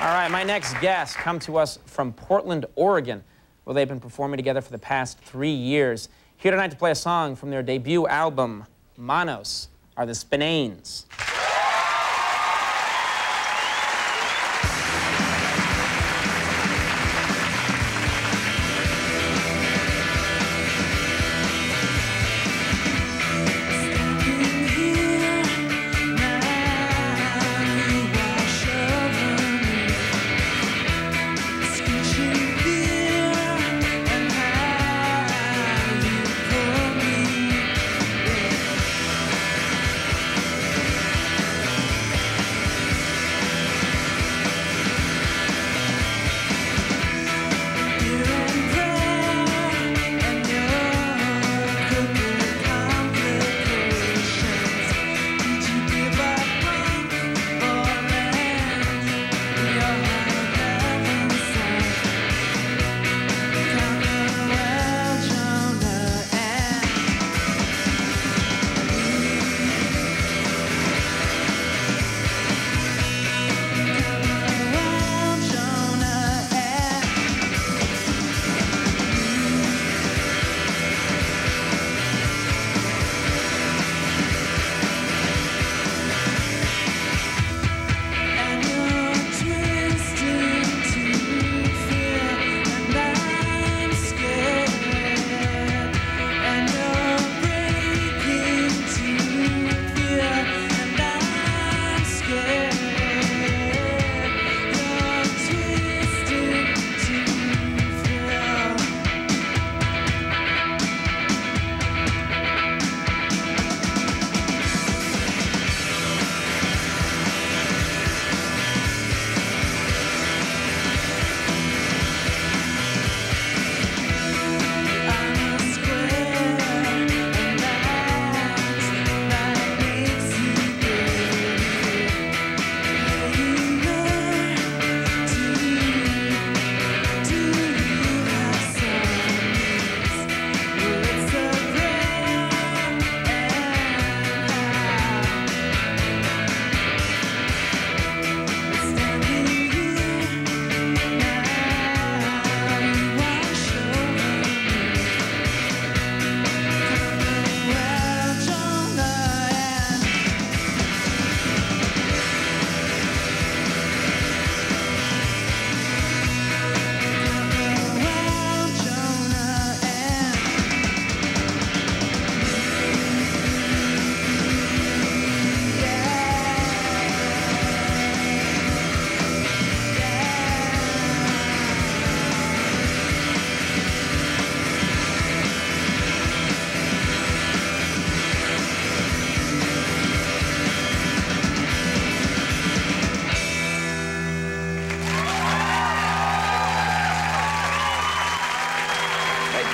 All right, my next guests come to us from Portland, Oregon, where they've been performing together for the past three years. Here tonight to play a song from their debut album, Manos, are the Spinanes.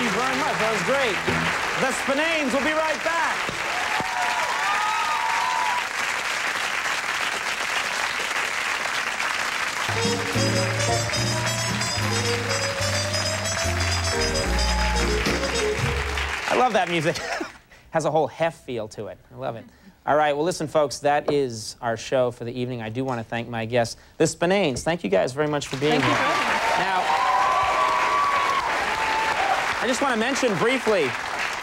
You very much. That was great. The Spinanes will be right back. I love that music. Has a whole hef feel to it. I love it. All right, well, listen, folks, that is our show for the evening. I do want to thank my guests, the Spinanes. Thank you guys very much for being Thank here. you very much. Now, I just want to mention briefly,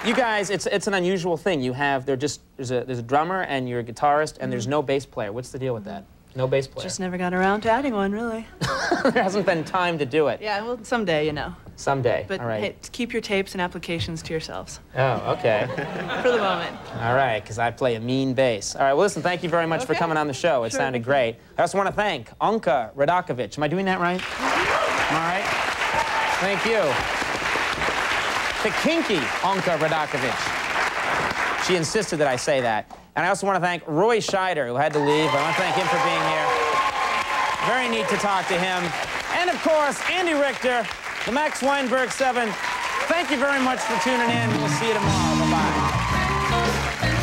you guys, it's, it's an unusual thing. You have, they're just, there's a, there's a drummer and you're a guitarist, and there's no mm-hmm. bass player. What's the deal with that? No bass player. Just never got around to adding one, really. there hasn't been time to do it. Yeah, well, someday, you know. Someday. But All right. hey, keep your tapes and applications to yourselves Oh, okay. for the moment. All right, because I play a mean bass. All right, well, listen, thank you very much for coming on the show. It Sure. sounded great. I also want to thank Anka Radakovich. Am I doing that right? Mm-hmm. All right. Thank you. The kinky Anka Radakovich. She insisted that I say that. And I also want to thank Roy Scheider, who had to leave. I want to thank him for being here. Very neat to talk to him. And of course, Andy Richter, the Max Weinberg 7. Thank you very much for tuning in. We'll see you tomorrow. Bye-bye.